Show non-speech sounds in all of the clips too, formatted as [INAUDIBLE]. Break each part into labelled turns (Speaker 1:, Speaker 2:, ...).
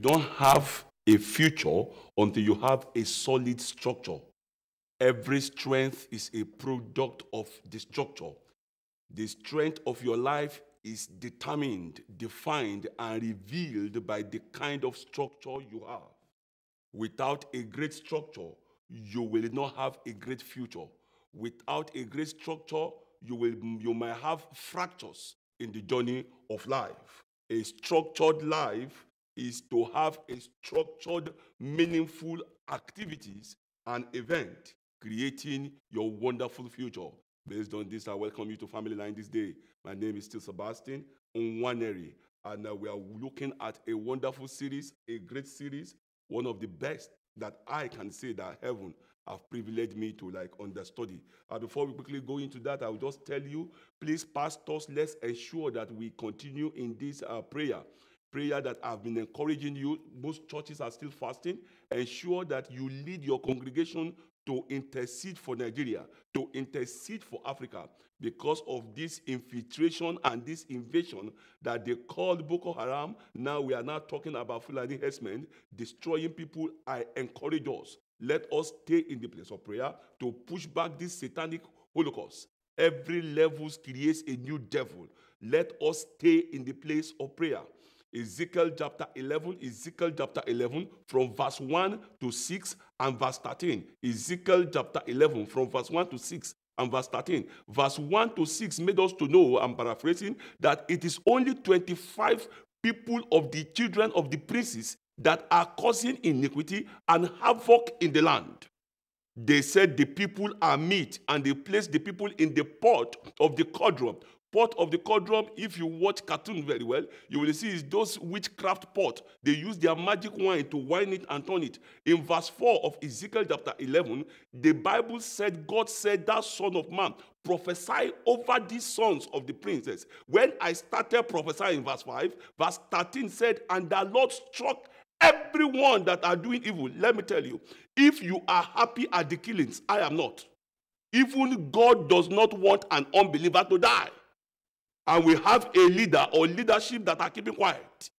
Speaker 1: Don't have a future until you have a solid structure. Every strength is a product of the structure. The strength of your life is determined, defined, and revealed by the kind of structure you have. Without a great structure, you will not have a great future. Without a great structure, you, will, you might have fractures in the journey of life. A structured life is to have a structured, meaningful activities and event creating your wonderful future. Based on this, I welcome you to Family Line this day. My name is still Sebastine Nwaneri, and uh, we are looking at a wonderful series, a great series, one of the best that I can say that heaven have privileged me to like understudy. Uh, before we quickly go into that, I will just tell you, please, pastors, let's ensure that we continue in this uh, prayer. Prayer that I've been encouraging you. Most churches are still fasting. Ensure that you lead your congregation to intercede for Nigeria, to intercede for Africa because of this infiltration and this invasion that they called Boko Haram. Now we are now talking about Fulani herdsmen destroying people. I encourage us. Let us stay in the place of prayer to push back this satanic holocaust. Every level creates a new devil. Let us stay in the place of prayer. Ezekiel chapter 11, Ezekiel chapter 11, from verse 1 to 6 and verse 13. Ezekiel chapter 11, from verse 1 to 6 and verse 13. Verse 1 to 6 made us to know, I'm paraphrasing, that it is only 25 people of the children of the princes that are causing iniquity and havoc in the land. They said the people are meat, and they placed the people in the pot of the cauldron pot of the cauldron, if you watch cartoon very well, you will see is those witchcraft pot. They use their magic wine to wine it and turn it. In verse 4 of Ezekiel chapter 11, the Bible said, God said, that son of man, prophesy over these sons of the princes. When I started prophesying in verse 5, verse 13 said, and the Lord struck everyone that are doing evil. Let me tell you, if you are happy at the killings, I am not. Even God does not want an unbeliever to die and we have a leader or leadership that are keeping quiet.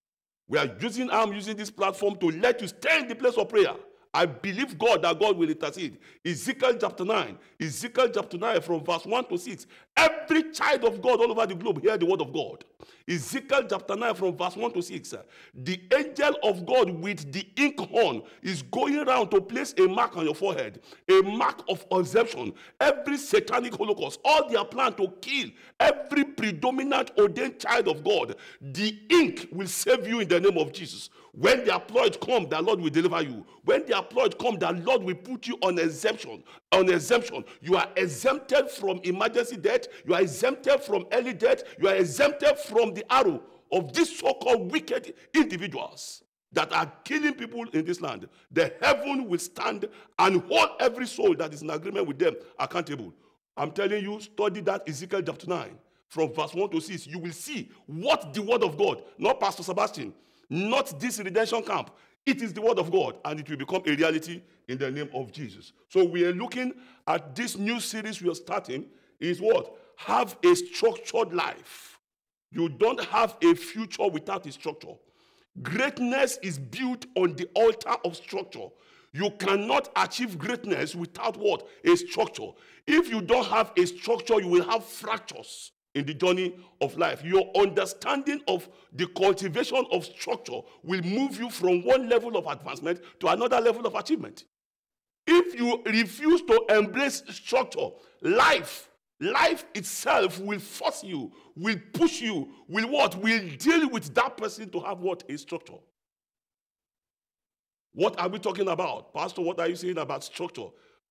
Speaker 1: We are using, I'm using this platform to let you stay in the place of prayer. I believe God that God will intercede. Ezekiel chapter 9, Ezekiel chapter 9 from verse 1 to 6. Every child of God all over the globe hear the word of God. Ezekiel chapter 9 from verse 1 to 6. The angel of God with the ink horn is going around to place a mark on your forehead, a mark of exemption. Every satanic holocaust, all their plan to kill every predominant ordained child of God, the ink will save you in the name of Jesus. When the applaud come, the Lord will deliver you. When the applaud come, the Lord will put you on exemption. On exemption, you are exempted from emergency death. You are exempted from early death. You are exempted from the arrow of these so-called wicked individuals that are killing people in this land. The heaven will stand and hold every soul that is in agreement with them accountable. I'm telling you, study that Ezekiel chapter 9 from verse 1 to 6. You will see what the word of God, not Pastor Sebastine, not this redemption camp. It is the word of God, and it will become a reality in the name of Jesus. So we are looking at this new series we are starting. Is what? Have a structured life. You don't have a future without a structure. Greatness is built on the altar of structure. You cannot achieve greatness without what? A structure. If you don't have a structure, you will have fractures in the journey of life. Your understanding of the cultivation of structure will move you from one level of advancement to another level of achievement. If you refuse to embrace structure, life, life itself will force you, will push you, will what? Will deal with that person to have what? A structure. What are we talking about? Pastor, what are you saying about structure?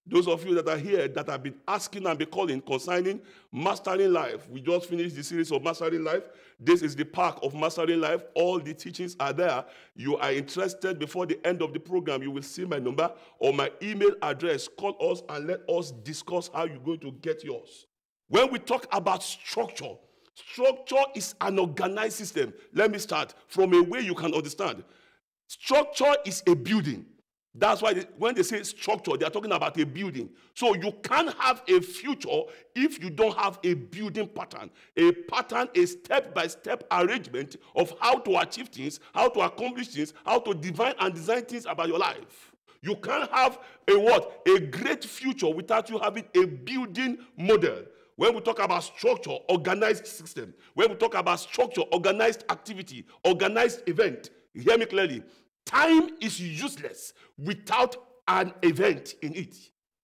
Speaker 1: Those of you that are here that have been asking and be calling concerning mastering life. We just finished the series of mastering life. This is the park of mastering life. All the teachings are there. You are interested before the end of the program, you will see my number or my email address. Call us and let us discuss how you're going to get yours. When we talk about structure, structure is an organized system. Let me start from a way you can understand. Structure is a building. That's why they, when they say structure, they are talking about a building. So you can't have a future if you don't have a building pattern. A pattern, a step by step arrangement of how to achieve things, how to accomplish things, how to divine and design things about your life. You can't have a what? A great future without you having a building model. When we talk about structure, organized system, when we talk about structure, organized activity, organized event, hear me clearly. Time is useless without an event in it.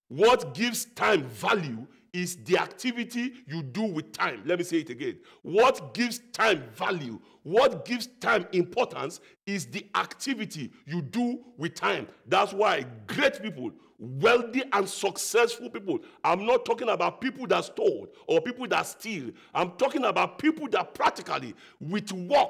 Speaker 1: What gives time value is the activity you do with time. Let me say it again. What gives time value, what gives time importance is the activity you do with time. That's why great people, wealthy and successful people, I'm not talking about people that stole or people that steal. I'm talking about people that practically, with work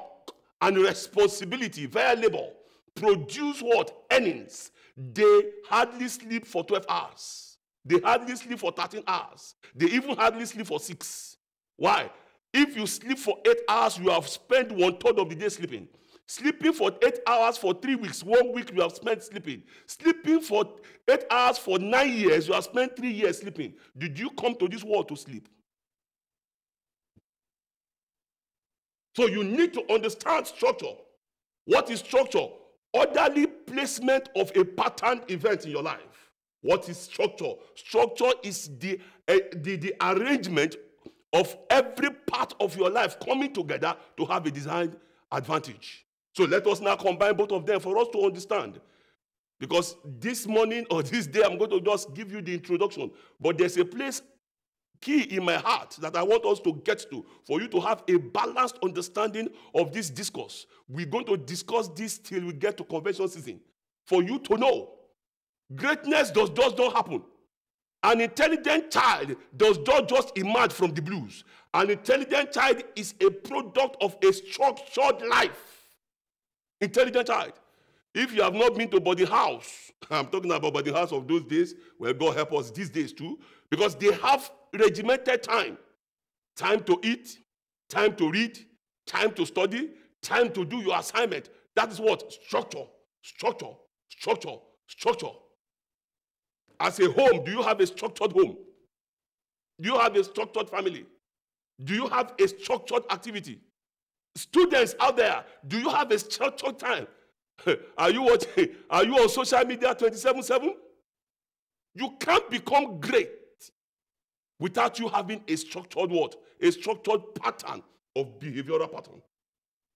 Speaker 1: and responsibility via labor, produce what? Earnings. They hardly sleep for 12 hours. They hardly sleep for 13 hours. They even hardly sleep for six. Why? If you sleep for eight hours, you have spent one third of the day sleeping. Sleeping for eight hours for three weeks, one week you have spent sleeping. Sleeping for eight hours for nine years, you have spent three years sleeping. Did you come to this world to sleep? So you need to understand structure. What is structure? Orderly placement of a pattern event in your life. What is structure? Structure is the, uh, the, the arrangement of every part of your life coming together to have a designed advantage. So let us now combine both of them for us to understand. Because this morning or this day, I'm going to just give you the introduction. But there's a place key in my heart that I want us to get to for you to have a balanced understanding of this discourse. We're going to discuss this till we get to convention season. For you to know greatness does, does not happen. An intelligent child does not just emerge from the blues. An intelligent child is a product of a structured life. Intelligent child. If you have not been to body house, [LAUGHS] I'm talking about body house of those days, where God help us these days too, because they have regimented time. Time to eat, time to read, time to study, time to do your assignment. That is what? Structure, structure, structure, structure. As a home, do you have a structured home? Do you have a structured family? Do you have a structured activity? Students out there, do you have a structured time? [LAUGHS] are you watching? Are you on social media 27 7? You can't become great without you having a structured what? A structured pattern of behavioral pattern.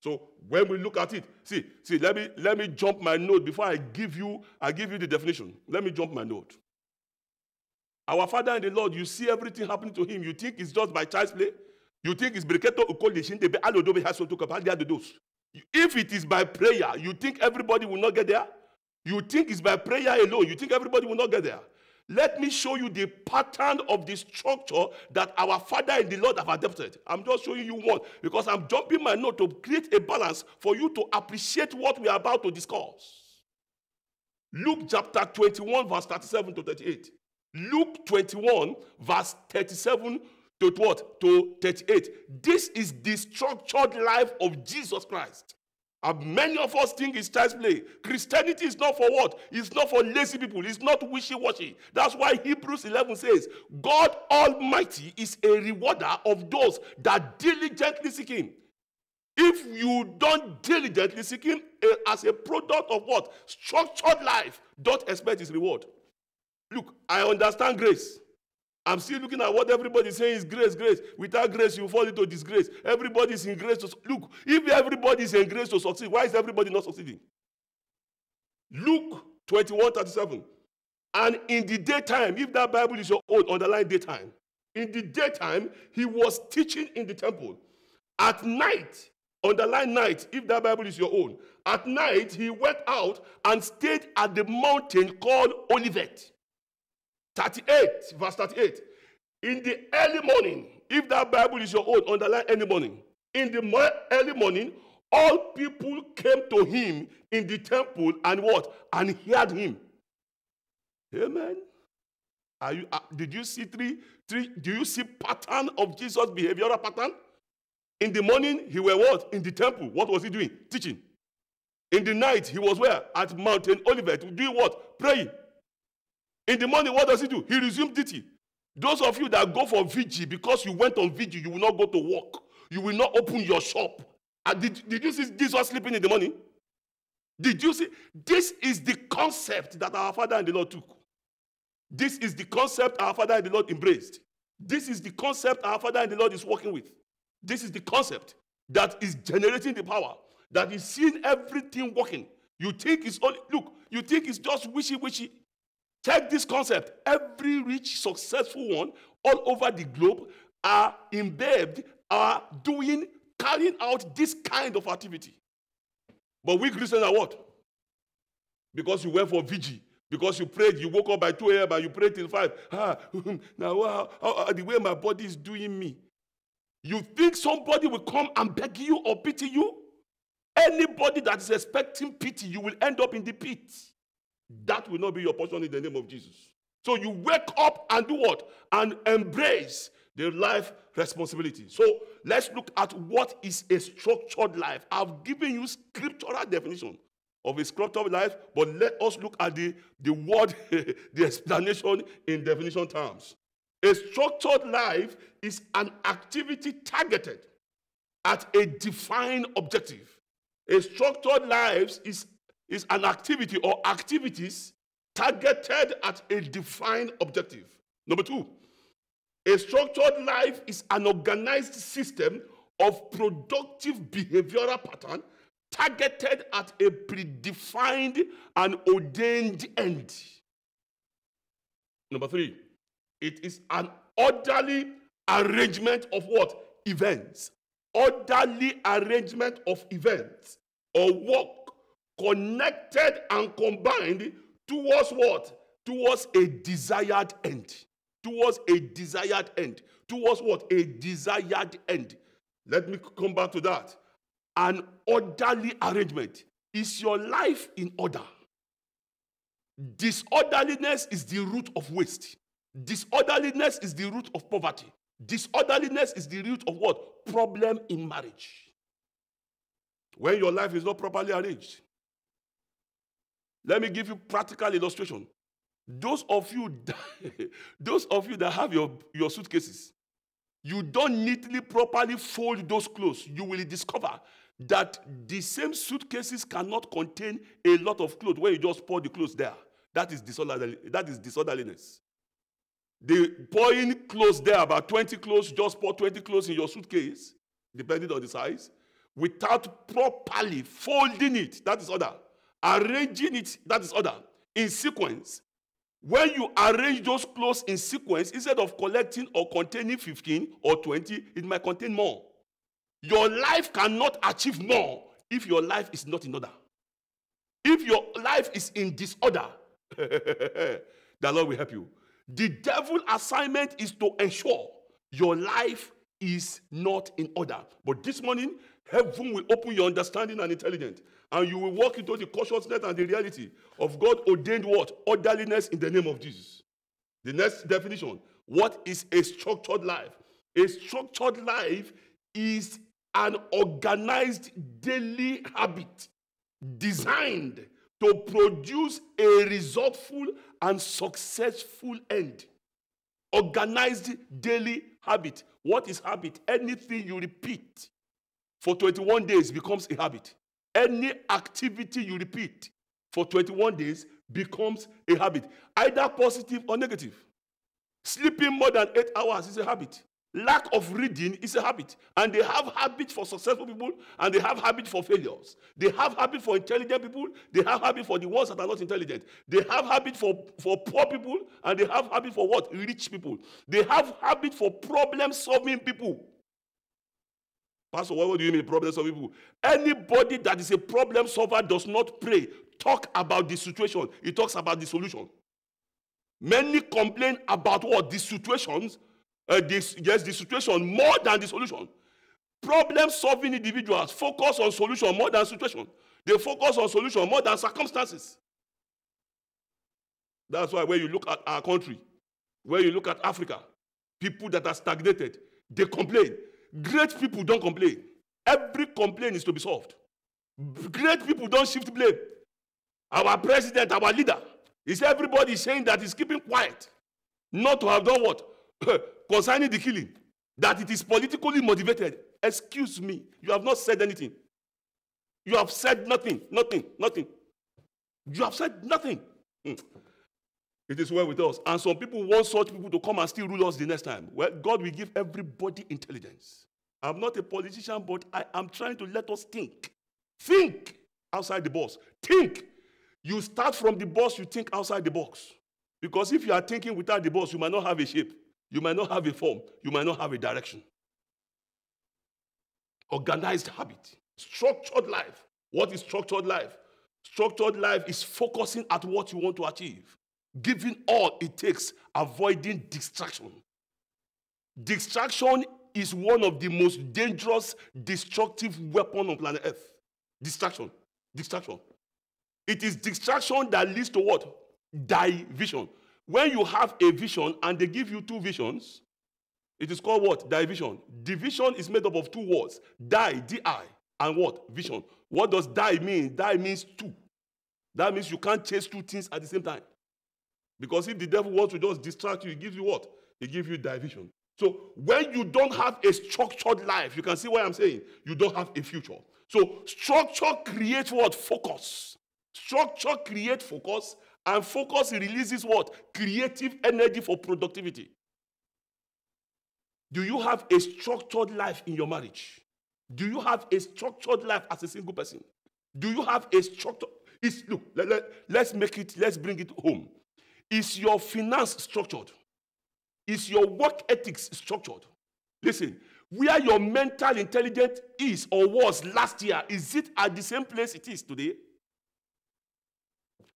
Speaker 1: So when we look at it, see, see, let me let me jump my note before I give you, I give you the definition. Let me jump my note. Our Father in the Lord, you see everything happening to him. You think it's just by child's play? You think it's Briketo If it is by prayer, you think everybody will not get there? You think it's by prayer alone, you think everybody will not get there? Let me show you the pattern of the structure that our Father in the Lord have adopted. I'm just showing you one because I'm jumping my note to create a balance for you to appreciate what we are about to discuss. Luke chapter 21, verse 37 to 38. Luke 21, verse 37 to what? To 38. This is the structured life of Jesus Christ. And many of us think it's child's play. Christianity is not for what? It's not for lazy people. It's not wishy-washy. That's why Hebrews 11 says, God Almighty is a rewarder of those that diligently seek Him. If you don't diligently seek Him uh, as a product of what? Structured life, don't expect His reward. Look, I understand grace. I'm still looking at what everybody's saying is grace, grace. Without grace, you fall into disgrace. Everybody's in grace to look. If everybody is in grace to succeed, why is everybody not succeeding? Luke 21 37. And in the daytime, if that Bible is your own, underline daytime. In the daytime, he was teaching in the temple. At night, underline night, if that Bible is your own. At night, he went out and stayed at the mountain called Olivet. 38, verse 38. In the early morning, if that Bible is your own, underline early morning. In the early morning, all people came to him in the temple and what? And heard him. Amen. Are you, uh, did you see three, three? Do you see pattern of Jesus' behavioral pattern? In the morning, he were what? In the temple. What was he doing? Teaching. In the night, he was where? At Mountain Olivet. Doing what? Praying. In the morning, what does he do? He resumed duty. Those of you that go for vigil because you went on vigil, you will not go to work. You will not open your shop. And did, did you see Jesus sleeping in the morning? Did you see? This is the concept that our Father and the Lord took. This is the concept our Father and the Lord embraced. This is the concept our Father and the Lord is working with. This is the concept that is generating the power, that is seeing everything working. You think it's only, look, you think it's just wishy wishy. Check this concept. Every rich, successful one all over the globe are imbibed, are doing, carrying out this kind of activity. But we Christians are what? Because you went for vigil, because you prayed, you woke up by 2 a.m. and you prayed till 5. [LAUGHS] Ah, [LAUGHS] now the way my body is doing me. You think somebody will come and beg you or pity you? Anybody that is expecting pity, you will end up in the pit. That will not be your portion in the name of Jesus. So you wake up and do what? And embrace the life responsibility. So let's look at what is a structured life. I've given you scriptural definition of a structured life, but let us look at the, the word, [LAUGHS] the explanation in definition terms. A structured life is an activity targeted at a defined objective. A structured life is is an activity or activities targeted at a defined objective. Number two, a structured life is an organized system of productive behavioral pattern targeted at a predefined and ordained end. Number three, it is an orderly arrangement of what? Events. Orderly arrangement of events or work connected and combined towards what? Towards a desired end. Towards a desired end. Towards what? A desired end. Let me come back to that. An orderly arrangement. Is your life in order? Disorderliness is the root of waste. Disorderliness is the root of poverty. Disorderliness is the root of what? Problem in marriage. When your life is not properly arranged, let me give you practical illustration. Those of you [LAUGHS] that, those of you that have your, your suitcases, you don't neatly properly fold those clothes. You will discover that the same suitcases cannot contain a lot of clothes where you just pour the clothes there. That is disorderly, that is disorderliness. The pouring clothes there, about 20 clothes, just pour 20 clothes in your suitcase, depending on the size, without properly folding it. That is order arranging it, that is order, in sequence. When you arrange those clothes in sequence, instead of collecting or containing 15 or 20, it might contain more. Your life cannot achieve more if your life is not in order. If your life is in disorder, [LAUGHS] the Lord will help you. The devil assignment is to ensure your life is not in order. But this morning, heaven will open your understanding and intelligence and you will walk into the consciousness and the reality of God ordained what? Orderliness in the name of Jesus. The next definition what is a structured life? A structured life is an organized daily habit designed to produce a resultful and successful end. Organized daily habit. What is habit? Anything you repeat for 21 days becomes a habit. Any activity you repeat for 21 days becomes a habit, either positive or negative. Sleeping more than eight hours is a habit. Lack of reading is a habit. And they have habit for successful people and they have habit for failures. They have habit for intelligent people. They have habit for the ones that are not intelligent. They have habit for, for poor people and they have habit for what? Rich people. They have habit for problem solving people. Pastor, what do you mean problem solving people? Anybody that is a problem solver does not pray, talk about the situation. He talks about the solution. Many complain about what? The situations, uh, this, yes, the situation more than the solution. Problem solving individuals focus on solution more than situation. They focus on solution more than circumstances. That's why when you look at our country, when you look at Africa, people that are stagnated, they complain. Great people don't complain. Every complaint is to be solved. Great people don't shift blame. Our president, our leader, is everybody saying that he's keeping quiet, not to have done what? [COUGHS] Concerning the killing, that it is politically motivated. Excuse me, you have not said anything. You have said nothing, nothing, nothing. You have said nothing. Hmm. It is well with us. And some people want such people to come and still rule us the next time. Well, God will give everybody intelligence. I'm not a politician, but I am trying to let us think. Think outside the box. Think. You start from the box, you think outside the box. Because if you are thinking without the box, you might not have a shape, you might not have a form, you might not have a direction. Organized habit, structured life. What is structured life? Structured life is focusing at what you want to achieve, giving all it takes, avoiding distraction. Distraction is one of the most dangerous, destructive weapon on planet Earth. Distraction. Distraction. It is distraction that leads to what? Division. When you have a vision and they give you two visions, it is called what? Division. Division is made up of two words. Die, D-I, and what? Vision. What does die mean? Die means two. That means you can't chase two things at the same time. Because if the devil wants to just distract you, he gives you what? He gives you division. So when you don't have a structured life, you can see what I'm saying. You don't have a future. So structure creates what? Focus. Structure creates focus, and focus releases what? Creative energy for productivity. Do you have a structured life in your marriage? Do you have a structured life as a single person? Do you have a structure? Look, let, let, let's make it, let's bring it home. Is your finance structured? Is your work ethics structured? Listen, where your mental intelligence is or was last year, is it at the same place it is today?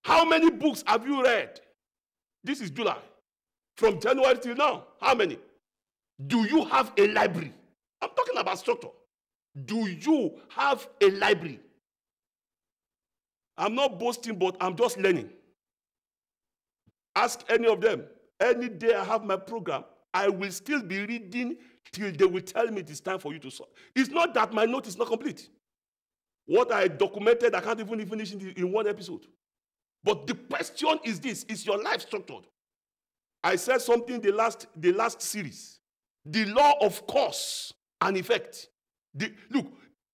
Speaker 1: How many books have you read? This is July. From January till now, how many? Do you have a library? I'm talking about structure. Do you have a library? I'm not boasting, but I'm just learning. Ask any of them. Any day I have my program, I will still be reading till they will tell me it is time for you to solve. It's not that my note is not complete. What I documented, I can't even finish in one episode. But the question is this is your life structured? I said something the last, the last series. The law of cause and effect. The, look,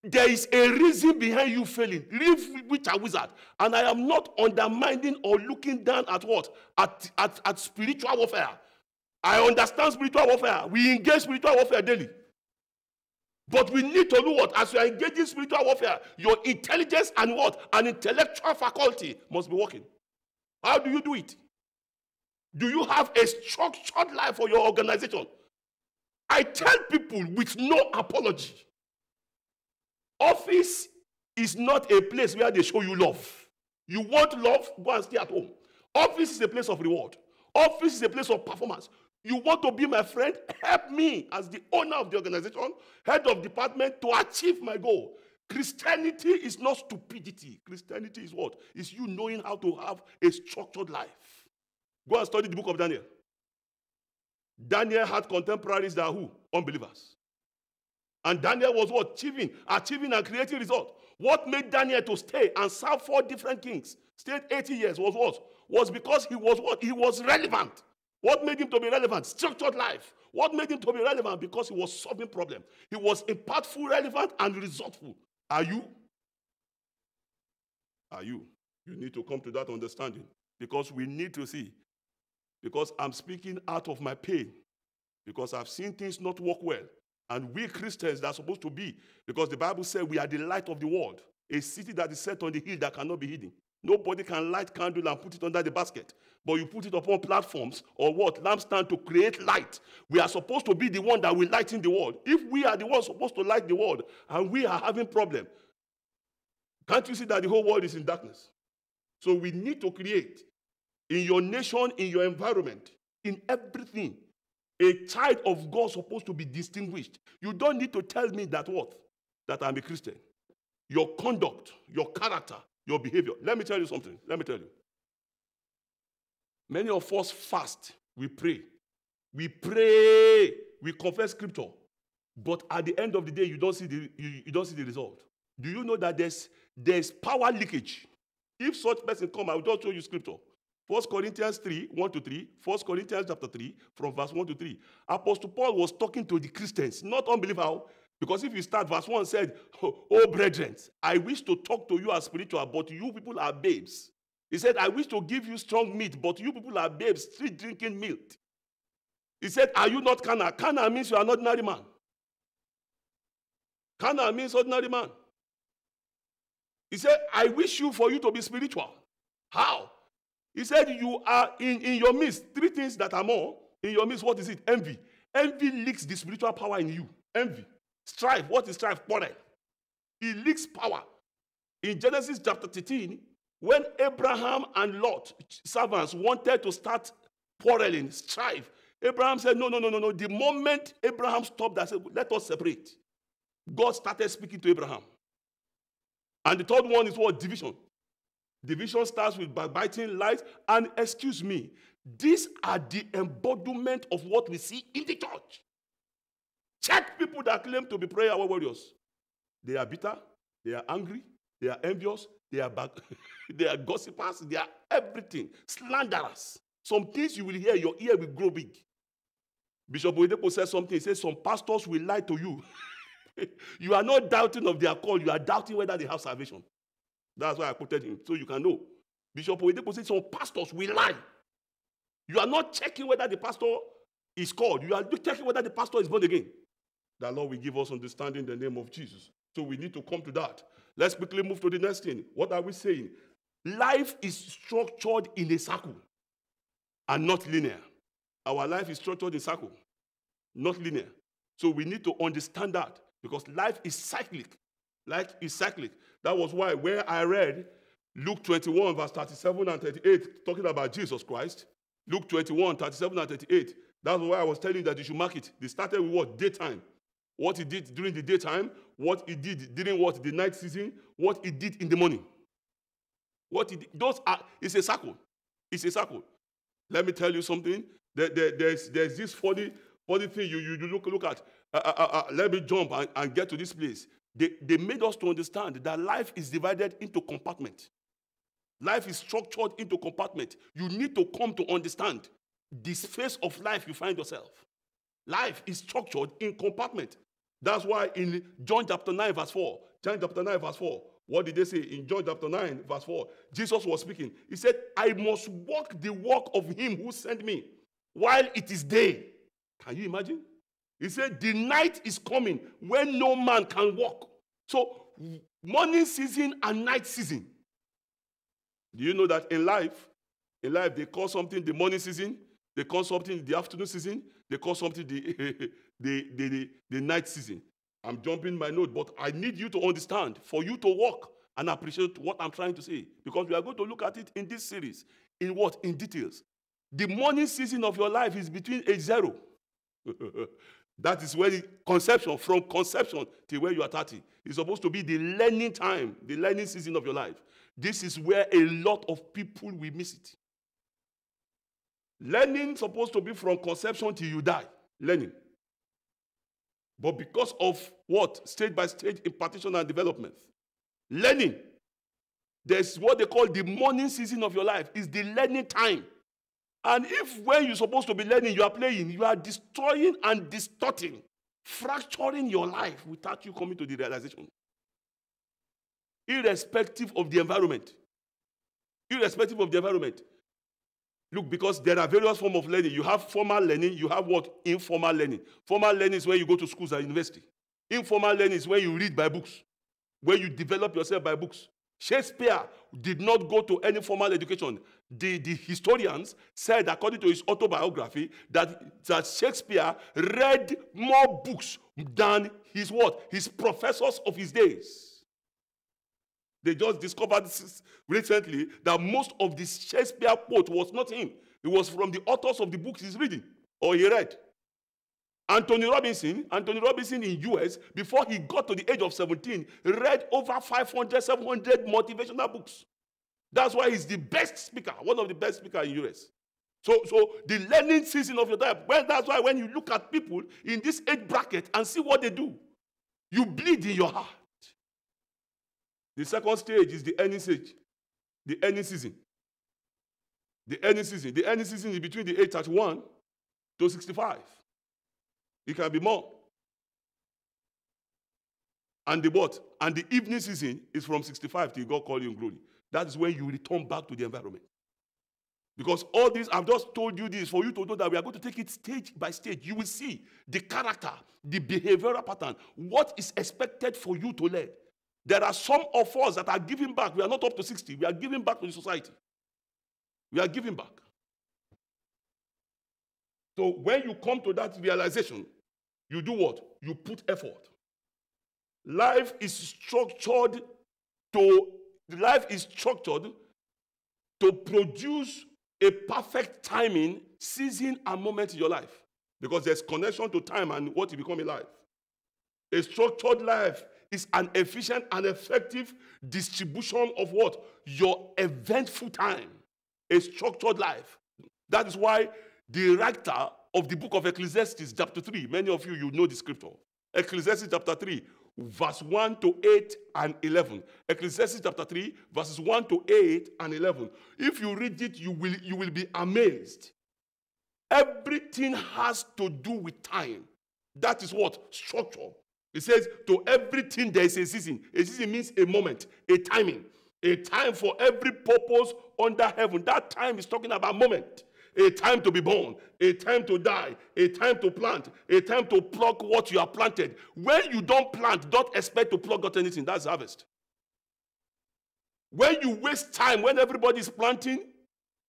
Speaker 1: there is a reason behind you failing. Leave witch and wizard. And I am not undermining or looking down at what? At, at, at spiritual warfare. I understand spiritual warfare. We engage spiritual warfare daily. But we need to know what? As you are engaging spiritual warfare, your intelligence and what? An intellectual faculty must be working. How do you do it? Do you have a structured life for your organization? I tell people with no apology Office is not a place where they show you love. You want love, go and stay at home. Office is a place of reward. Office is a place of performance. You want to be my friend? Help me as the owner of the organization, head of department to achieve my goal. Christianity is not stupidity. Christianity is what? Is you knowing how to have a structured life. Go and study the book of Daniel. Daniel had contemporaries that are who? Unbelievers. And Daniel was what? Achieving, achieving and creating results. What made Daniel to stay and serve four different kings, stayed 80 years, was what? Was because he was what? He was relevant. What made him to be relevant? Structured life. What made him to be relevant? Because he was solving problems. He was impactful, relevant, and resourceful. Are you? Are you? You need to come to that understanding because we need to see. Because I'm speaking out of my pain. Because I've seen things not work well. And we Christians that are supposed to be, because the Bible says we are the light of the world, a city that is set on the hill that cannot be hidden. Nobody can light candle and put it under the basket, but you put it upon platforms or what lampstand to create light. We are supposed to be the one that will light in the world. If we are the ones supposed to light the world and we are having problem, can't you see that the whole world is in darkness? So we need to create in your nation, in your environment, in everything, a child of God supposed to be distinguished. You don't need to tell me that what? That I'm a Christian. Your conduct, your character, your behavior. Let me tell you something. Let me tell you. Many of us fast, we pray. We pray, we confess scripture. But at the end of the day, you don't see the, you, you don't see the result. Do you know that there's there's power leakage. If such person come, I will just show you scripture. 1 Corinthians 3, 1 to 3, 1 Corinthians chapter 3, from verse 1 to 3. Apostle Paul was talking to the Christians, not unbelievers. Oh. Because if you start, verse 1 said, Oh, brethren, I wish to talk to you as spiritual, but you people are babes. He said, I wish to give you strong meat, but you people are babes, still drinking milk. He said, Are you not Cana? Cana means you are an ordinary man. Cana means ordinary man. He said, I wish you for you to be spiritual. How? He said, You are in, in your midst. Three things that are more. In your midst, what is it? Envy. Envy leaks the spiritual power in you. Envy. Strife. What is strife? Quarrel. It leaks power. In Genesis chapter 13, when Abraham and Lot, servants, wanted to start quarreling, strife, Abraham said, No, no, no, no, no. The moment Abraham stopped, I said, Let us separate. God started speaking to Abraham. And the third one is what? Division. Division starts with backbiting, lies, and excuse me. These are the embodiment of what we see in the church. Check people that claim to be prayer warriors. They are bitter, they are angry, they are envious, they are back, [LAUGHS] they are gossipers, they are everything, slanderers. Some things you will hear, your ear will grow big. Bishop Oyedepo said something. He said, Some pastors will lie to you. [LAUGHS] you are not doubting of their call, you are doubting whether they have salvation. That's why I quoted him, so you can know. Bishop Oyedepo said some pastors will lie. You are not checking whether the pastor is called. You are checking whether the pastor is born again. The Lord will give us understanding in the name of Jesus. So we need to come to that. Let's quickly move to the next thing. What are we saying? Life is structured in a circle and not linear. Our life is structured in circle, not linear. So we need to understand that because life is cyclic. Life is cyclic. That was why where I read Luke 21, verse 37 and 38, talking about Jesus Christ, Luke 21, 37 and 38, that's why I was telling you that you should mark it. They started with what? Daytime. What he did during the daytime, what he did during what? The night season, what he did in the morning. What he did, those are, it's a circle. It's a circle. Let me tell you something. There, there, there's, there's this funny, funny thing you, you, look, look at. Uh, uh, uh, uh let me jump and, and get to this place. They, they made us to understand that life is divided into compartments. Life is structured into compartments. You need to come to understand this phase of life you find yourself. Life is structured in compartment. That's why in John chapter 9, verse 4, John chapter 9, verse 4, what did they say? In John chapter 9, verse 4, Jesus was speaking. He said, I must walk the walk of him who sent me while it is day. Can you imagine? He said, The night is coming when no man can walk. So, morning season and night season. Do you know that in life, in life, they call something the morning season, they call something the afternoon season, they call something the, [LAUGHS] the, the, the, the night season. I'm jumping my note, but I need you to understand for you to walk and appreciate what I'm trying to say. Because we are going to look at it in this series. In what? In details. The morning season of your life is between age zero [LAUGHS] That is where conception, from conception to where you are 30, is supposed to be the learning time, the learning season of your life. This is where a lot of people will miss it. Learning supposed to be from conception till you die. Learning. But because of what? Stage by stage impartation and development. Learning. There's what they call the morning season of your life. Is the learning time. And if when you're supposed to be learning, you are playing, you are destroying and distorting, fracturing your life without you coming to the realization. Irrespective of the environment. Irrespective of the environment. Look, because there are various forms of learning. You have formal learning, you have what? Informal learning. Formal learning is where you go to schools and university. Informal learning is where you read by books, where you develop yourself by books. Shakespeare did not go to any formal education. The, the historians said, according to his autobiography, that, that Shakespeare read more books than his what? His professors of his days. They just discovered recently that most of the Shakespeare quote was not him. It was from the authors of the books he's reading or he read. Anthony Robinson, Anthony Robinson in US, before he got to the age of 17, read over 500, 700 motivational books. That's why he's the best speaker, one of the best speakers in US. So, so the learning season of your life, well, that's why when you look at people in this age bracket and see what they do, you bleed in your heart. The second stage is the ending stage, the ending season. The ending season. The ending season is between the age 31 to 65. It can be more. And the what? And the evening season is from 65 till God call you in glory. That is when you return back to the environment. Because all this, I've just told you this for you to know that we are going to take it stage by stage. You will see the character, the behavioral pattern, what is expected for you to learn. There are some of us that are giving back. We are not up to 60. We are giving back to the society. We are giving back. So when you come to that realization, you do what? You put effort. Life is structured to life is structured to produce a perfect timing, season, and moment in your life. Because there's connection to time and what you become in life. A structured life is an efficient and effective distribution of what? Your eventful time. A structured life. That is why the writer of the book of Ecclesiastes, chapter 3, many of you, you know the scripture. Ecclesiastes chapter 3, verse 1 to 8 and 11. Ecclesiastes chapter 3, verses 1 to 8 and 11. If you read it, you will, you will be amazed. Everything has to do with time. That is what? Structure. It says, to everything there is a season. A season means a moment, a timing, a time for every purpose under heaven. That time is talking about moment a time to be born, a time to die, a time to plant, a time to pluck what you have planted. When you don't plant, don't expect to pluck out anything. That's harvest. When you waste time, when everybody is planting,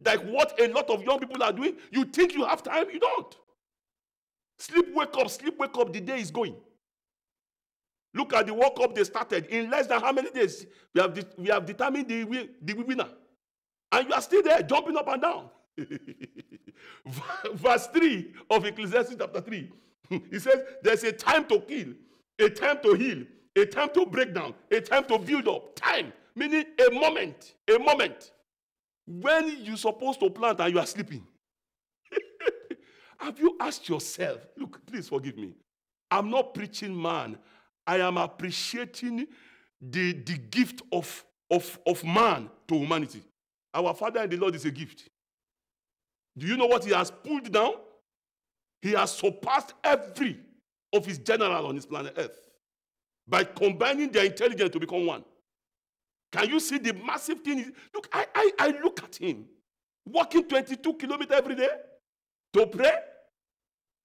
Speaker 1: like what a lot of young people are doing, you think you have time, you don't. Sleep, wake up, sleep, wake up, the day is going. Look at the World Cup they started. In less than how many days? We have, we have determined the, the winner. And you are still there, jumping up and down. [LAUGHS] Verse 3 of Ecclesiastes chapter 3. He says, There's a time to kill, a time to heal, a time to break down, a time to build up. Time, meaning a moment, a moment when you're supposed to plant and you are sleeping. [LAUGHS] Have you asked yourself, look, please forgive me. I'm not preaching man, I am appreciating the, the gift of, of, of man to humanity. Our Father in the Lord is a gift. Do you know what he has pulled down? He has surpassed every of his general on this planet Earth by combining their intelligence to become one. Can you see the massive thing? Look, I, I, I look at him walking 22 kilometers every day to pray.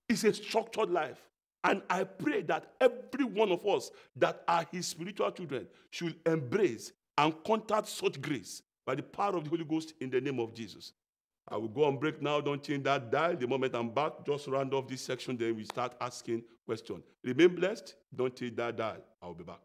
Speaker 1: It's a structured life. And I pray that every one of us that are his spiritual children should embrace and contact such grace by the power of the Holy Ghost in the name of Jesus. I will go on break now. Don't change that dial. The moment I'm back, just round off this section, then we start asking questions. Remain blessed. Don't change that dial. I'll be back.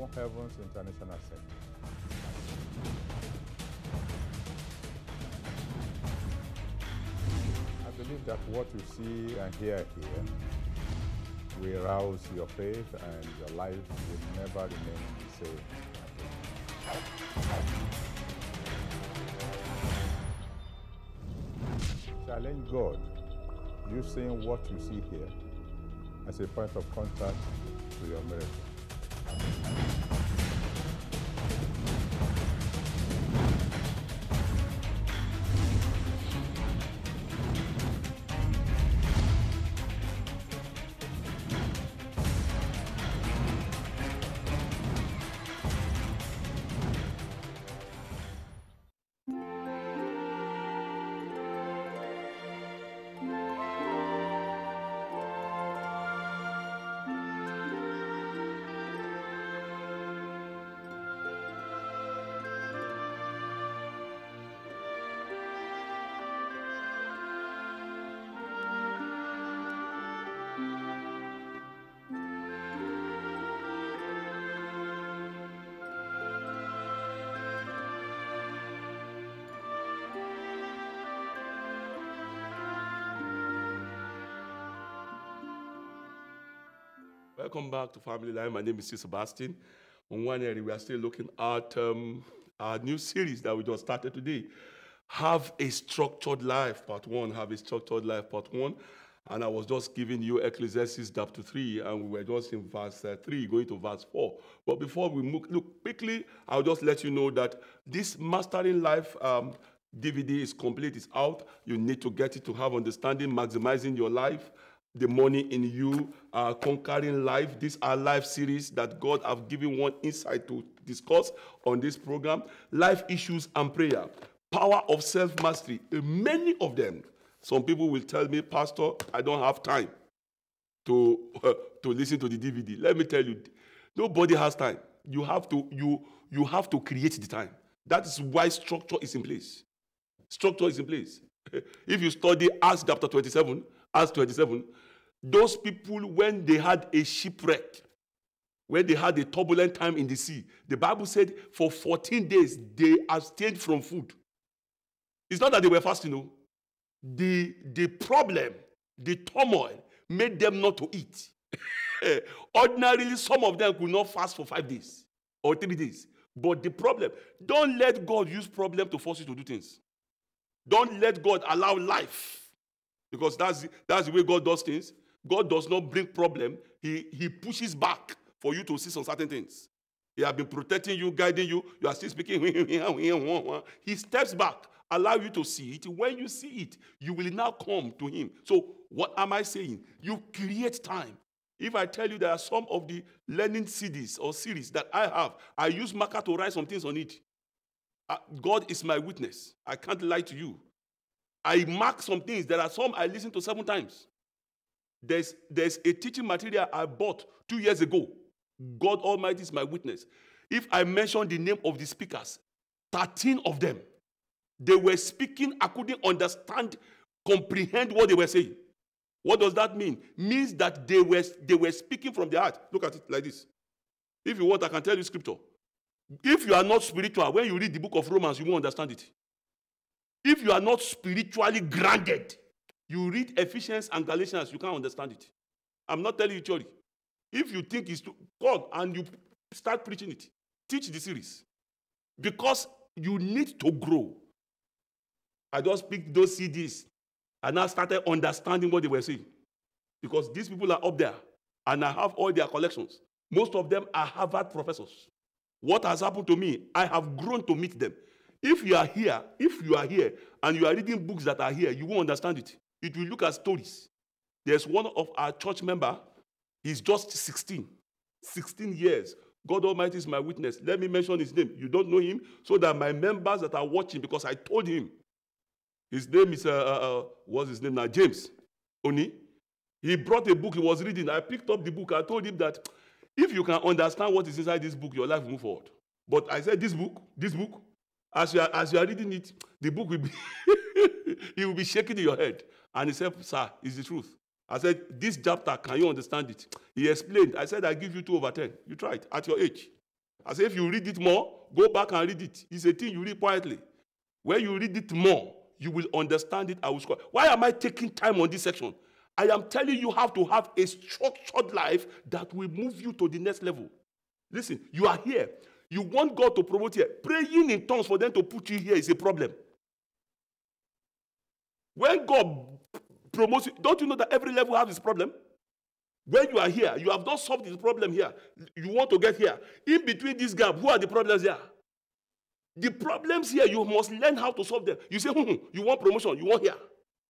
Speaker 2: Open Heavens International Center. I believe that what you see and hear here will rouse your faith and your life will never remain the same. Challenge God using what you see here as a point of contact to your miracle.
Speaker 1: Welcome back to Family Line. My name is Steve Sebastine. On one area, we are still looking at um, our new series that we just started today. Have a structured life, part one. Have a structured life, part one. And I was just giving you Ecclesiastes chapter 3, and we were just in verse uh, 3, going to verse 4. But before we move, look quickly, I'll just let you know that this Mastering Life um, DVD is complete, it's out. You need to get it to have understanding, maximizing your life the money in you, uh, conquering life. These are life series that God have given one insight to discuss on this program. Life issues and prayer, power of self mastery. Many of them. Some people will tell me, Pastor, I don't have time to uh, [LAUGHS] to listen to the DVD. Let me tell you, nobody has time. You have to you you have to create the time. That is why structure is in place. Structure is in place. [LAUGHS] if you study Acts chapter 27, Acts 27, those people, when they had a shipwreck, when they had a turbulent time in the sea, the Bible said for 14 days they abstained from food. It's not that they were fasting, no. The, the problem, the turmoil, made them not to eat. [LAUGHS] Ordinarily, some of them could not fast for five days or three days. But the problem, don't let God use problem to force you to do things. Don't let God allow life because that's, that's the way God does things. God does not bring problem. He, he pushes back for you to see some certain things. He has been protecting you, guiding you. You are still speaking. [LAUGHS] he steps back, allow you to see it. When you see it, you will now come to him. So what am I saying? You create time. If I tell you there are some of the learning CDs or series that I have, I use marker to write some things on it. Uh, God is my witness. I can't lie to you. I mark some things. There are some I listen to seven times. There's, there's a teaching material I bought two years ago. God Almighty is my witness. If I mention the name of the speakers, 13 of them, they were speaking, I couldn't understand, comprehend what they were saying. What does that mean? Means that they were, they were speaking from the heart. Look at it like this. If you want, I can tell you scripture. If you are not spiritual, when you read the book of Romans, you won't understand it. If you are not spiritually grounded, you read Ephesians and Galatians, you can't understand it. I'm not telling you theory. If you think it's God and you start preaching it, teach the series. Because you need to grow. I just picked those CDs and I started understanding what they were saying. Because these people are up there and I have all their collections. Most of them are Harvard professors. What has happened to me? I have grown to meet them. If you are here, if you are here and you are reading books that are here, you won't understand it. It will look at stories. There's one of our church member, he's just 16. 16 years. God Almighty is my witness. Let me mention his name. You don't know him, so that my members that are watching, because I told him, his name is, uh, uh, uh what's his name now? James Oni. He brought a book he was reading. I picked up the book. I told him that if you can understand what is inside this book, your life will move forward. But I said, this book, this book, as you are, as you are reading it, the book will be, [LAUGHS] he will be shaking in your head. And he said, Sir, it's the truth. I said, This chapter, can you understand it? He explained. I said, I give you two over ten. You try it at your age. I said, if you read it more, go back and read it. It's a thing you read quietly. When you read it more, you will understand it. I will score. Why am I taking time on this section? I am telling you how to have a structured life that will move you to the next level. Listen, you are here. You want God to promote you. Praying in tongues for them to put you here is a problem. When God don't you know that every level has its problem? When you are here, you have not solved this problem here. You want to get here. In between this gap, who are the problems here? The problems here, you must learn how to solve them. You say, hmm, hmm you want promotion, you want here.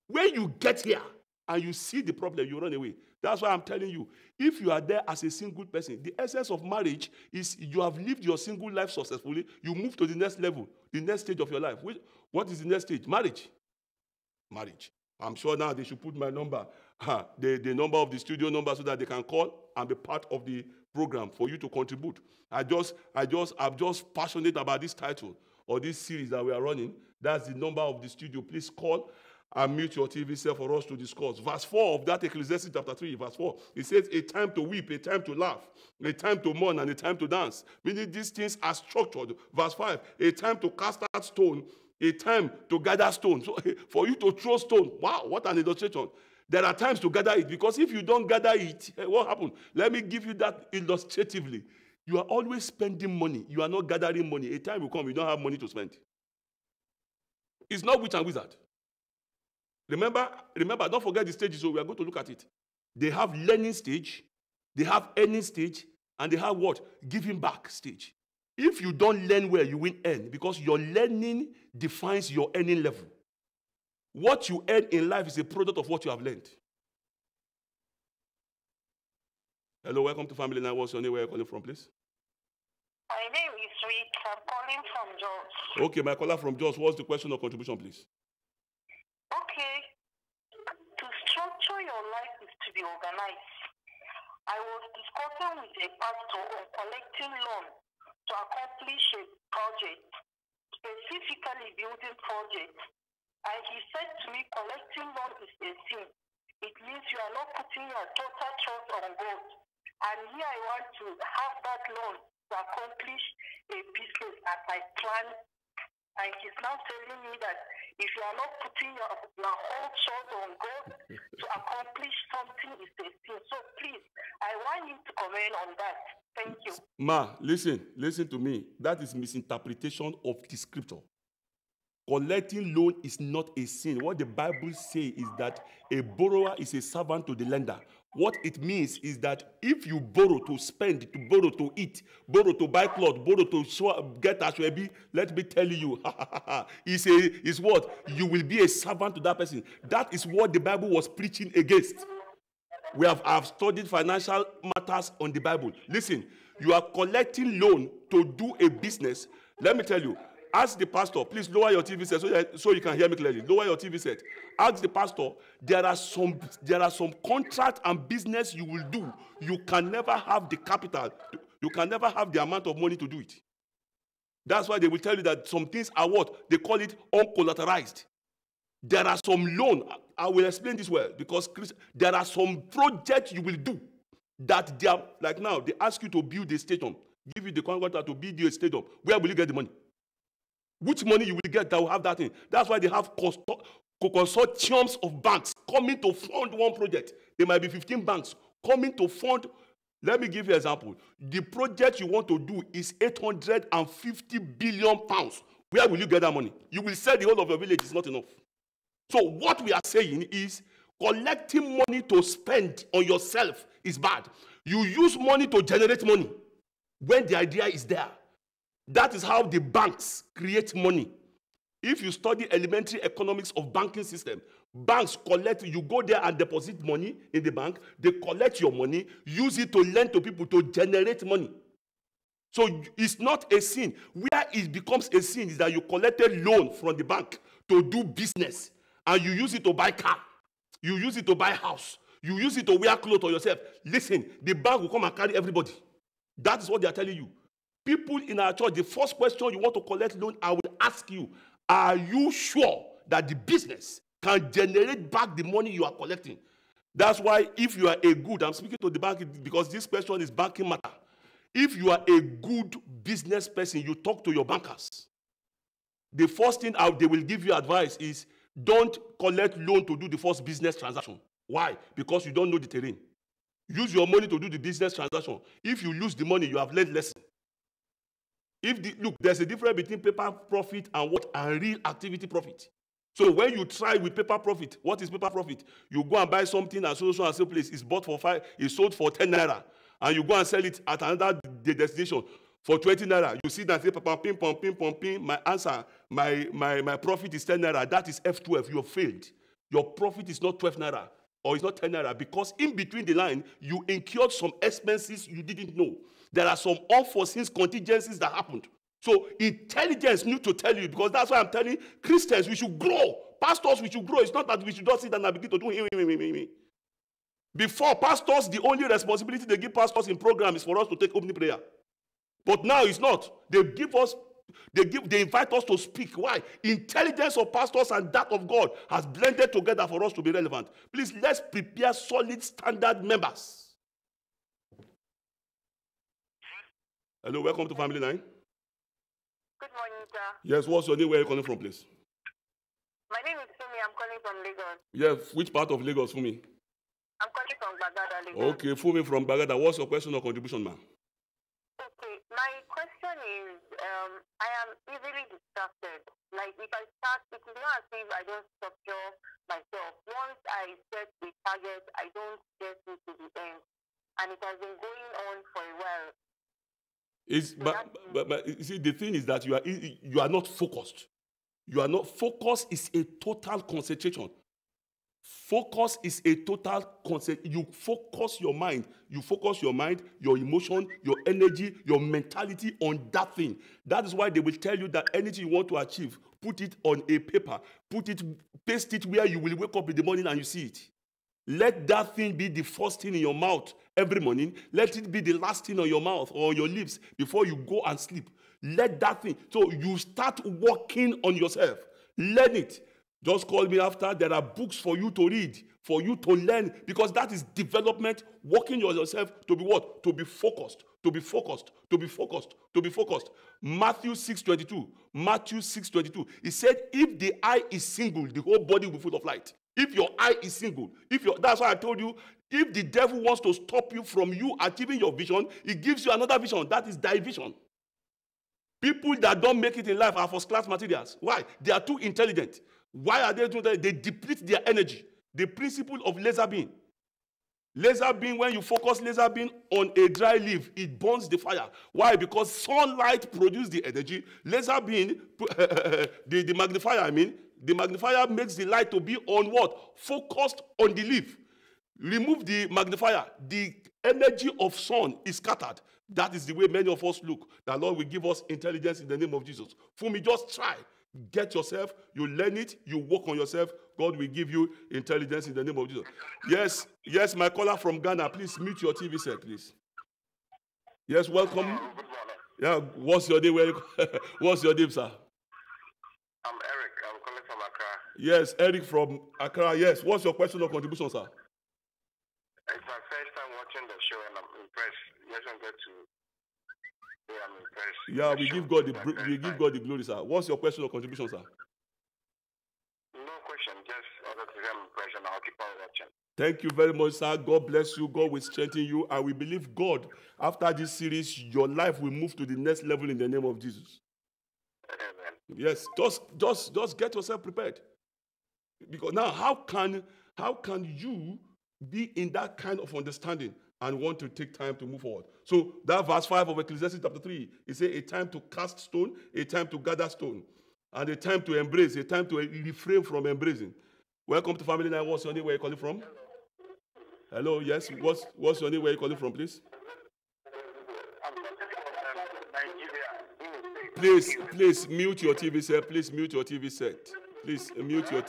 Speaker 1: When you get here and you see the problem, you run away. That's why I'm telling you, if you are there as a single person, the essence of marriage is you have lived your single life successfully, you move to the next level, the next stage of your life. What is the next stage? Marriage. Marriage. I'm sure now they should put my number, the, the number of the studio number so that they can call and be part of the program for you to contribute. I just, I just, I'm just passionate about this title or this series that we are running. That's the number of the studio. Please call and mute your TV set for us to discuss. Verse 4 of that Ecclesiastes chapter 3, verse 4, it says, A time to weep, a time to laugh, a time to mourn, and a time to dance. Meaning these things are structured. Verse 5, a time to cast out stone, a time to gather stone. So [LAUGHS] for you to throw stone, wow, what an illustration. There are times to gather it because if you don't gather it, [LAUGHS] what happened? Let me give you that illustratively. You are always spending money. You are not gathering money. A time will come, you don't have money to spend. It's not witch and wizard. Remember, remember, don't forget the stages, so we are going to look at it. They have learning stage, they have earning stage, and they have what? Giving back stage. If you don't learn well, you will earn because your learning defines your earning level. What you earn in life is a product of what you have learned. Hello, welcome to Family Line. What's your name? Where are you calling from, please?
Speaker 3: My name is Rick. I'm calling from Jos.
Speaker 1: Okay, my caller from Jos. What's the question or contribution, please?
Speaker 3: Okay. To structure your life is to be organized. I was discussing with a pastor on collecting loan to accomplish a project, specifically building project. And he said to me, collecting loan is a sin. It means you are not putting your total trust on God. And here I want to have that loan to accomplish a business as I plan. And he's now telling me that if you are not putting your, your whole trust on God to accomplish something is a sin. So please, I want you to comment on that. Thank you.
Speaker 1: Ma, listen, listen to me. That is misinterpretation of the scripture. Collecting loan is not a sin. What the Bible says is that a borrower is a servant to the lender. What it means is that if you borrow to spend, to borrow to eat, borrow to buy clothes, borrow to get asoebi, let me tell you, [LAUGHS] is a is what you will be a servant to that person. That is what the Bible was preaching against. We have, have studied financial matters on the Bible. Listen, you are collecting loan to do a business. Let me tell you, ask the pastor, please lower your TV set so, that, so you can hear me clearly. Lower your TV set. Ask the pastor, there are some there are some contract and business you will do. You can never have the capital. You can never have the amount of money to do it. That's why they will tell you that some things are what they call it uncollateralized. There are some loan. I will explain this well because there are some projects you will do that they are like now they ask you to build a stadium, give you the contract to build a stadium. Where will you get the money? Which money you will get that will have that thing? That's why they have consortiums of banks coming to fund one project. There might be 15 banks coming to fund. Let me give you an example. The project you want to do is 850 billion pounds. Where will you get that money? You will sell the whole of your village. It's not enough. So what we are saying is collecting money to spend on yourself is bad. You use money to generate money when the idea is there. That is how the banks create money. If you study elementary economics of banking system, banks collect, you go there and deposit money in the bank, they collect your money, use it to lend to people to generate money. So it's not a sin. Where it becomes a sin is that you collected loan from the bank to do business and you use it to buy car, you use it to buy house, you use it to wear clothes on yourself. Listen, the bank will come and carry everybody. That is what they are telling you. People in our church, the first question you want to collect loan, I will ask you, are you sure that the business can generate back the money you are collecting? That's why if you are a good, I'm speaking to the bank because this question is banking matter. If you are a good business person, you talk to your bankers. The first thing they will give you advice is don't collect loan to do the first business transaction. Why? Because you don't know the terrain. Use your money to do the business transaction. If you lose the money, you have learned lesson. If the, look, there's a difference between paper profit and what and real activity profit. So when you try with paper profit, what is paper profit? You go and buy something at so so and so place. It's bought for five, it's sold for 10 naira, and you go and sell it at another destination for 20 naira. You see that say papa ping pong ping pong ping. My answer, my my my profit is 10 naira. That is F12. You have failed. Your profit is not 12 naira or it's not 10 naira because in between the line you incurred some expenses you didn't know. There are some unforeseen contingencies that happened. So intelligence need to tell you because that's why I'm telling Christians we should grow. Pastors, we should grow. It's not that we should just sit and begin to do me, me, me, me. Before pastors, the only responsibility they give pastors in program is for us to take opening prayer. But now it's not. They give us, they give, they invite us to speak. Why? Intelligence of pastors and that of God has blended together for us to be relevant. Please let's prepare solid standard members. Hello, welcome to Family Line.
Speaker 3: Good morning, sir.
Speaker 1: Yes, what's your name? Where are you calling from, please?
Speaker 3: My name is Sumi. I'm calling from Lagos.
Speaker 1: Yeah, which part of Lagos me?
Speaker 3: I'm calling from Bagada, Lagos.
Speaker 1: Okay, Fumi from Bagada. What's your question or contribution, ma'am?
Speaker 3: Okay, my question is, um, I am easily distracted. Like if I start, it is not as if I don't structure myself. Once I set a target, I don't get it to the end, and it has been going on for a while.
Speaker 1: Is but, but but you see the thing is that you are you are not focused. You are not focus is a total concentration. Focus is a total concert. You focus your mind. You focus your mind, your emotion, your energy, your mentality on that thing. That is why they will tell you that anything you want to achieve, put it on a paper, put it, paste it where you will wake up in the morning and you see it. Let that thing be the first thing in your mouth every morning. Let it be the last thing on your mouth or your lips before you go and sleep. Let that thing. So you start working on yourself. Learn it. Just call me after. There are books for you to read, for you to learn, because that is development, working yourself to be what? To be focused, to be focused, to be focused, to be focused. Matthew 6:22. Matthew 6:22. He said, if the eye is single, the whole body will be full of light. If your eye is single, if your that's why I told you, if the devil wants to stop you from you achieving your vision, he gives you another vision. That is thy vision. People that don't make it in life are first class materials. Why? They are too intelligent. Why are they doing that? They deplete their energy. The principle of laser beam. Laser beam, when you focus laser beam on a dry leaf, it burns the fire. Why? Because sunlight produces the energy. Laser beam, [LAUGHS] the, the magnifier, I mean, the magnifier makes the light to be on what? Focused on the leaf. Remove the magnifier. The energy of sun is scattered. That is the way many of us look. The Lord will give us intelligence in the name of Jesus. For me, just try. Get yourself, you learn it, you work on yourself. God will give you intelligence in the name of Jesus. Yes, yes, my caller from Ghana, please mute your TV set, please. Yes, welcome. Yeah, what's your name? [LAUGHS] what's your name, sir?
Speaker 4: I'm Eric. I'm calling from Accra.
Speaker 1: Yes, Eric from Accra. Yes, what's your question or contribution, sir?
Speaker 4: It's my first time watching the show and I'm impressed. Yes, I'm to say I'm impressed.
Speaker 1: Yeah, we give God the
Speaker 4: is my
Speaker 1: br-
Speaker 4: first
Speaker 1: we give. God the glory, sir. What's your question or contribution, sir?
Speaker 4: No question, just other I'm impressed and I'll keep on watching.
Speaker 1: Thank you very much, sir. God bless you. God will strengthen you. And we believe God, after this series, your life will move to the next level in the name of Jesus.
Speaker 4: Amen.
Speaker 1: Yes, just just just get yourself prepared. Because now how can how can you be in that kind of understanding and want to take time to move forward? So that verse 5 of Ecclesiastes chapter 3, it says a time to cast stone, a time to gather stone, and a time to embrace, a time to refrain from embracing. Welcome to Family Line. What's your name? Where you calling from? Hello, yes. What's what's your name? Where you calling from, please? Please, please mute your TV set. Please mute your TV set. Please mute your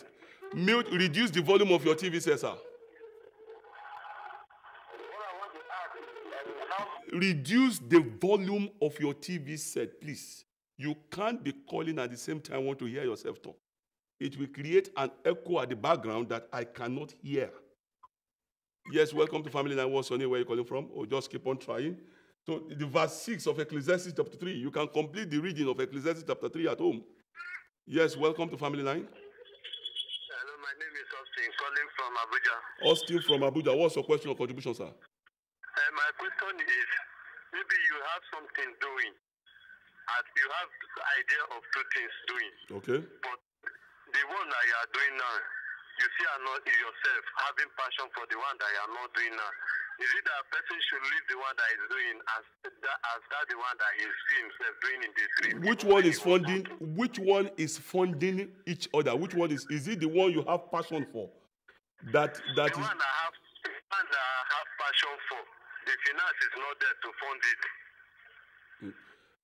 Speaker 1: mute. Reduce the volume of your TV set, sir. Reduce the volume of your TV set, please. You can't be calling at the same time want to hear yourself talk. It will create an echo at the background that I cannot hear. Yes, welcome to Family Line. What's your name? Where you calling from? Or just keep on trying. So the verse 6 of Ecclesiastes chapter 3, you can complete the reading of Ecclesiastes chapter 3 at home. Yes, welcome to Family Line.
Speaker 4: Calling from Abuja.
Speaker 1: Austin from Abuja. What's your question or contribution, sir?
Speaker 4: Uh, my question is, maybe you have something doing, and you have idea of two things doing,
Speaker 1: Okay.
Speaker 4: but the one that you are doing now, you see are not yourself having passion for the one that you are not doing now. Is it that a person should leave the one that is doing as that as that the one that he see himself doing in the dream?
Speaker 1: Which one is funding? Which one is funding each other? Which one is is it the one you have passion for? That that
Speaker 4: The
Speaker 1: is
Speaker 4: one that have the one that I have passion for, the finance is not there to fund it.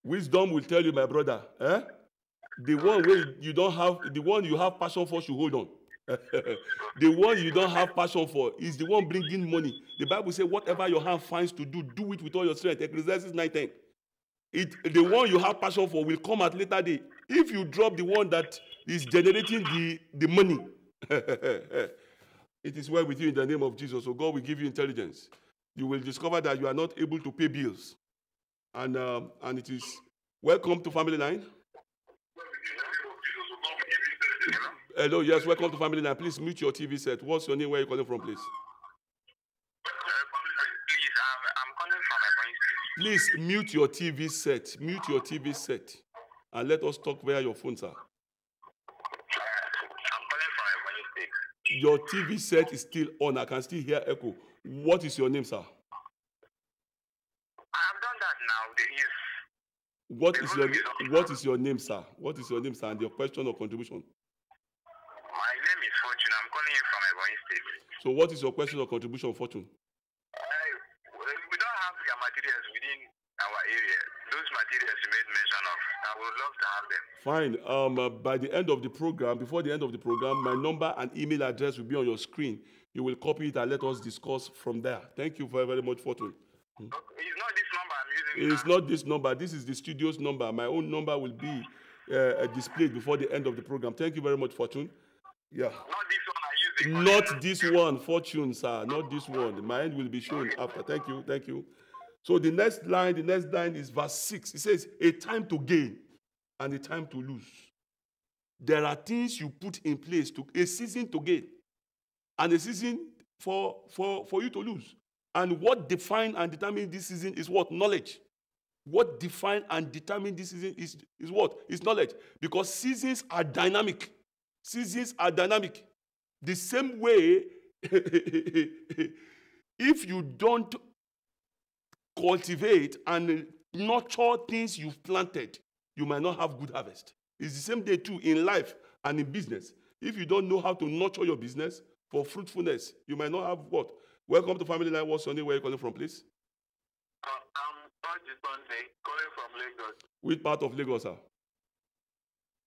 Speaker 1: wisdom will tell you, my brother. Eh? The one where you don't have the one you have passion for should hold on. [LAUGHS] the one you don't have passion for is the one bringing money. The Bible says, whatever your hand finds to do, do it with all your strength. Ecclesiastes 9:10. It the one you have passion for will come at later day. If you drop the one that is generating the, the money, [LAUGHS] it is well with you in the name of Jesus. So God will give you intelligence. You will discover that you are not able to pay bills. And um, and it is welcome to Family Line. Hello, yes, welcome to Family Line. Please mute your TV set. What's your name? Where are you calling from, please?
Speaker 4: Please,
Speaker 1: mute your TV set. Mute your TV set. And let us talk where your phones are. Your TV set is still on. I can still hear echo. What is your name, sir?
Speaker 4: I've done that now. Is
Speaker 1: What is your what is your name, sir? What is your name, sir? And your question or contribution?
Speaker 4: My name is Fortune. I'm calling you from Ebonyi State.
Speaker 1: So, what is your question or contribution, Fortune? Fine. Um, uh, by the end of the program, before the end of the program, my number and email address will be on your screen. You will copy it and let us discuss from there. Thank you very, very much, Fortune.
Speaker 4: Okay. It's not this number I'm using.
Speaker 1: It's
Speaker 4: now.
Speaker 1: not this number. This is the studio's number. My own number will be uh, uh, displayed before the end of the program. Thank you very much, Fortune. Yeah.
Speaker 4: Not this one.
Speaker 1: Not this one, Fortune, sir. Not this one. My end will be shown after. Thank you. Thank you. So the next line, the next line is verse 6. It says, A time to gain and the time to lose. There are things you put in place to a season to gain and a season for, for, for you to lose. And what define and determine this season is what? Knowledge. What define and determine this season is, is what? Is knowledge. Because seasons are dynamic. Seasons are dynamic. The same way, [LAUGHS] if you don't cultivate and nurture things you've planted, you might not have good harvest. It's the same day too in life and in business. If you don't know how to nurture your business for fruitfulness, you might not have what? Welcome to Family Line. What's name? Where are you calling from, please?
Speaker 4: Uh, I'm Sunday, calling from Lagos.
Speaker 1: Which part of Lagos, sir?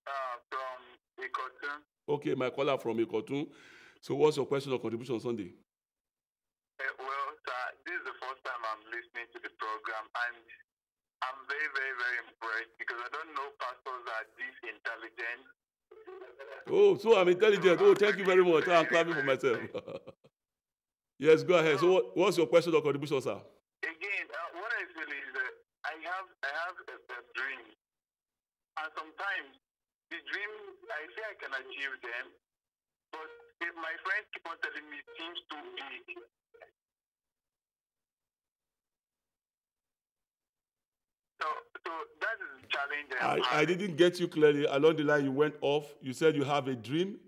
Speaker 4: Uh, from Ikotun.
Speaker 1: Okay, my caller from Ikotun. So what's your question or contribution on Sunday?
Speaker 4: Uh, well, sir, this is the first time I'm listening to the program, and I'm very, very, very impressed because I don't know pastors are this intelligent.
Speaker 1: Oh, so I'm intelligent. Oh, thank you very much. I'm clapping for myself. [LAUGHS] yes, go ahead. So what, what's your question or contribution, sir?
Speaker 4: Again, uh, what I feel is that I have, I have a, a dream, and sometimes the dream I say I can achieve them, but if my friends keep on telling me it seems too big. So, so that is the challenge.
Speaker 1: I, I didn't get you clearly. Along the line, you went off. You said you have a dream.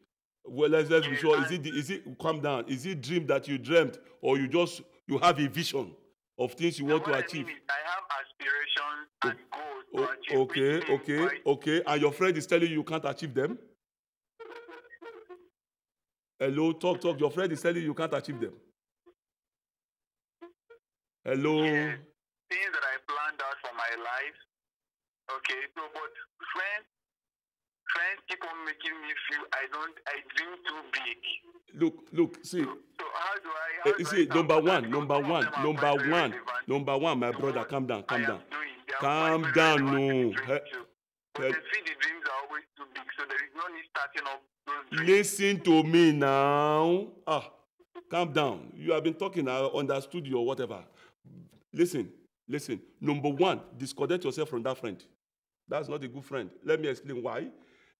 Speaker 1: Well, let's, let's be sure. Is it, is it, calm down. Is it dream that you dreamt or you just, you have a vision of things you want to
Speaker 4: what I
Speaker 1: achieve?
Speaker 4: mean I have aspirations and goals to
Speaker 1: O-
Speaker 4: achieve.
Speaker 1: okay, okay,
Speaker 4: my-
Speaker 1: okay. And your friend is telling you you can't achieve them? Hello, talk, talk. Your friend is telling you you can't achieve them. Hello.
Speaker 4: Yes, things that I my life. Okay, so but friends, friends keep on making me feel I don't, I dream too big.
Speaker 1: Look, look, see.
Speaker 4: So how do I? How
Speaker 1: you
Speaker 4: do
Speaker 1: see,
Speaker 4: I
Speaker 1: number one, number one, number one, number one, my brother, calm down, calm down.
Speaker 4: doing. They are
Speaker 1: Calm down,
Speaker 4: relevant to the
Speaker 1: no.
Speaker 4: dream
Speaker 1: He-
Speaker 4: too. But
Speaker 1: he-
Speaker 4: they feel the dreams are always too big, so there is no need starting up those dreams.
Speaker 1: Listen to me now. Ah, calm down. You have been talking, I understood you or whatever. Listen, listen. Number one, disconnect yourself from that friend. That's not a good friend. Let me explain why.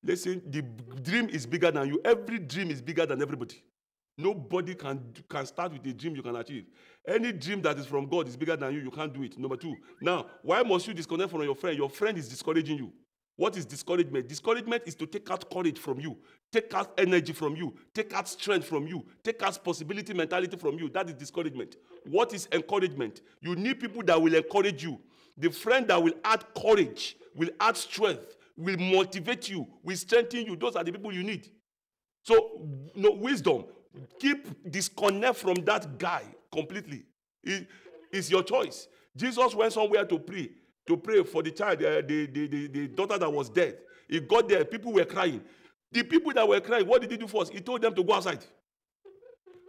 Speaker 1: Listen, the dream is bigger than you. Every dream is bigger than everybody. Nobody can can start with a dream you can achieve. Any dream that is from God is bigger than you. You can't do it. Number two. Now, why must you disconnect from your friend? Your friend is discouraging you. What is discouragement? Discouragement is to take out courage from you, take out energy from you, take out strength from you, take out possibility mentality from you. That is discouragement. What is encouragement? You need people that will encourage you. The friend that will add courage, will add strength, will motivate you, will strengthen you. Those are the people you need. So, no wisdom. Keep disconnect from that guy completely. It- it's your choice. Jesus went somewhere to pray, to pray for the child, uh, the, the, the, the daughter that was dead. He got there, people were crying. The people that were crying, what did he do first? He told them to go outside.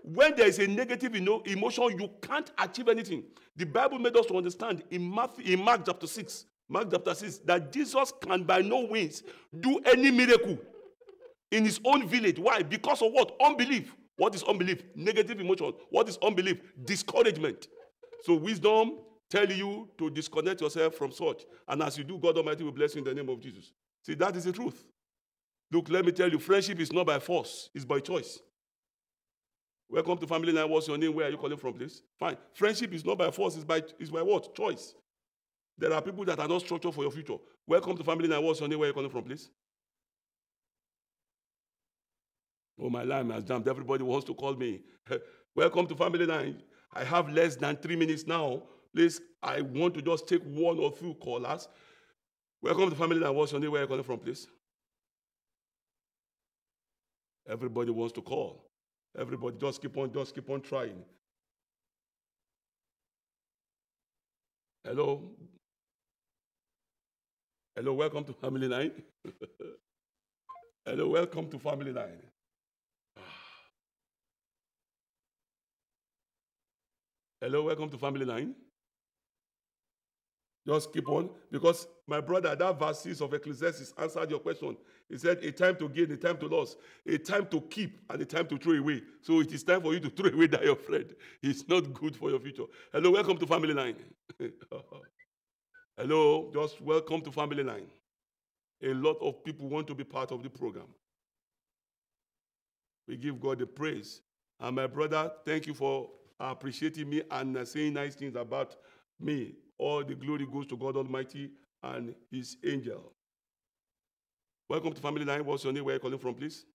Speaker 1: When there is a negative you know, emotion, you can't achieve anything. The Bible made us to understand in, Matthew, in Mark chapter 6, Mark chapter 6, that Jesus can by no means do any miracle in his own village. Why? Because of what? Unbelief. What is unbelief? Negative emotion. What is unbelief? Discouragement. So wisdom tell you to disconnect yourself from such. And as you do, God Almighty will bless you in the name of Jesus. See, that is the truth. Look, let me tell you, friendship is not by force, it's by choice. Welcome to Family Line. What's your name? Where are you calling from, please? Fine. Friendship is not by force, it's by, it's by what? Choice. There are people that are not structured for your future. Welcome to Family Line. What's your name? Where are you calling from, please? Oh, my line has jumped. Everybody wants to call me. [LAUGHS] Welcome to Family Line. I have less than three minutes now. Please, I want to just take one or two callers. Welcome to Family Line. What's your name? Where are you calling from, please? Everybody wants to call. Everybody just keep on, just keep on trying. Hello. Hello, welcome to Family Line. [LAUGHS] Hello, welcome to Family Line. [SIGHS] Hello, welcome to Family Line. Just keep on, because my brother, that verses of Ecclesiastes answered your question. He said, A time to gain, a time to lose, a time to keep, and a time to throw away. So it is time for you to [LAUGHS] throw away that your friend. It's not good for your future. Hello, welcome to Family Line. [LAUGHS] Hello, just welcome to Family Line. A lot of people want to be part of the program. We give God the praise. And my brother, thank you for appreciating me and saying nice things about me. All the glory goes to God Almighty and His angel. Welcome to Family Line. What's your name? Where are you calling from, please?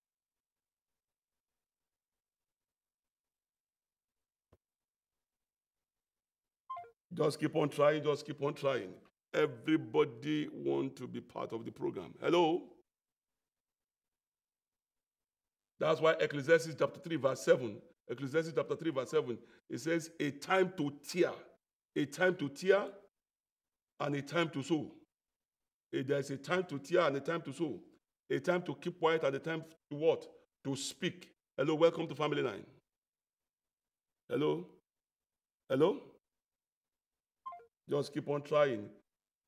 Speaker 1: Just keep on trying, just keep on trying. Everybody want to be part of the program. Hello? That's why Ecclesiastes chapter 3, verse 7 Ecclesiastes chapter 3, verse 7, it says, A time to tear, a time to tear, and a time to sow. Eh, there's a time to tear and a time to sow. A time to keep quiet and a time to what? To speak. Hello, welcome to Family Line. Hello? Hello? Just keep on trying.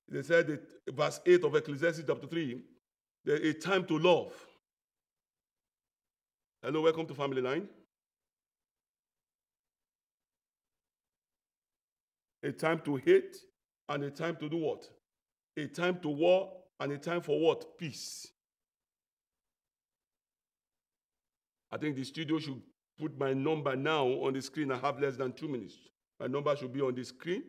Speaker 1: They said that verse 8 of Ecclesiastes chapter 3, there's a time to love. Hello, welcome to Family Line. A time to hate, and a time to do what? A time to war, and a time for what? Peace. I think the studio should put my number now on the screen. I have less than two minutes. My number should be on the screen.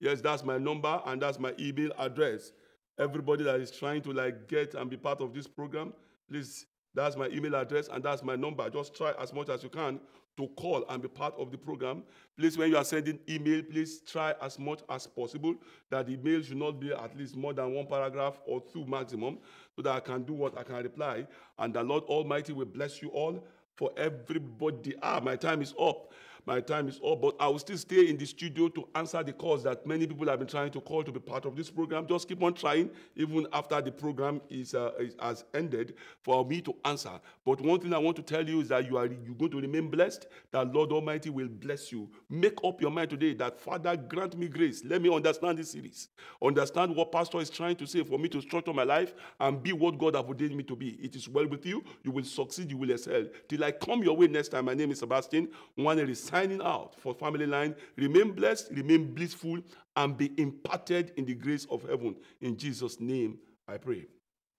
Speaker 1: Yes, that's my number, and that's my email address. Everybody that is trying to like get and be part of this program, please, that's my email address and that's my number. Just try as much as you can to call and be part of the program. Please, when you are sending email, please try as much as possible that the email should not be at least more than one paragraph or two maximum, so that I can do what I can reply. And the Lord Almighty will bless you all for everybody. Ah, my time is up my time is up, but I will still stay in the studio to answer the calls that many people have been trying to call to be part of this program. Just keep on trying, even after the program is, uh, is has ended, for me to answer. But one thing I want to tell you is that you are you're going to remain blessed. That Lord Almighty will bless you. Make up your mind today that Father grant me grace. Let me understand this series. Understand what Pastor is trying to say for me to structure my life and be what God has ordained me to be. It is well with you. You will succeed. You will excel. Till I come your way next time. My name is Sebastine. One is signing out for Family Line. Remain blessed, remain blissful, and be imparted in the grace of heaven. In Jesus' name, I pray.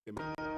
Speaker 1: Amen.